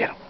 get him.